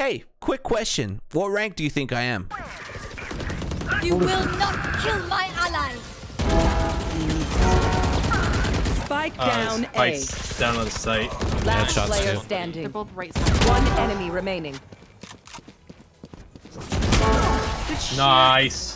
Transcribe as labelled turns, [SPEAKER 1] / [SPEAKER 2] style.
[SPEAKER 1] Hey, quick question. What rank do you think I am?
[SPEAKER 2] You will not kill my allies.
[SPEAKER 3] Spike
[SPEAKER 4] Uh,
[SPEAKER 3] down A.
[SPEAKER 4] Down on the site.
[SPEAKER 3] Last
[SPEAKER 1] Headshots
[SPEAKER 3] player
[SPEAKER 1] too.
[SPEAKER 5] They're both right side.
[SPEAKER 3] One enemy remaining.
[SPEAKER 4] Nice.